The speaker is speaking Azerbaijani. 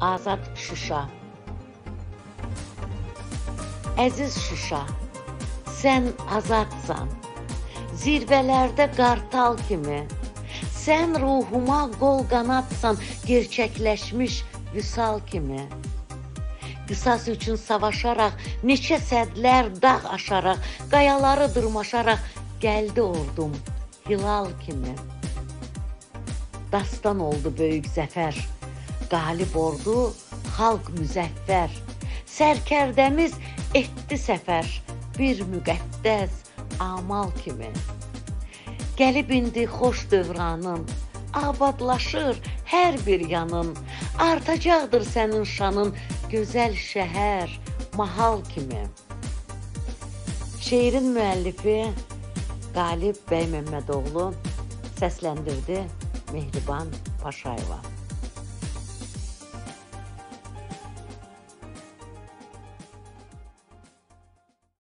Azad Şuşa Əziz Şuşa, sən azadsan. Zirvələrdə qartal kimi. Sən ruhuma qol qanadsan, gerçəkləşmiş vüsal kimi. Qisas üçün savaşaraq, neçə sədlər dağ aşaraq, qayaları dırmaşaraq gəldi ordum hilal kimi. Dastan oldu böyük zəfər. Qalib ordu xalq müzəffər. Sərkərdəmiz etdi səfər bir müqəddəs amal kimi. Gəlib indi xoş dövranın, abadlaşır hər bir yanın. Artacaqdır sənin şanın, gözəl şəhər, mahal kimi. Şeirin müəllifi Qalib bəy Məmmədoğlu səsləndirdi Mehriban Paşayeva.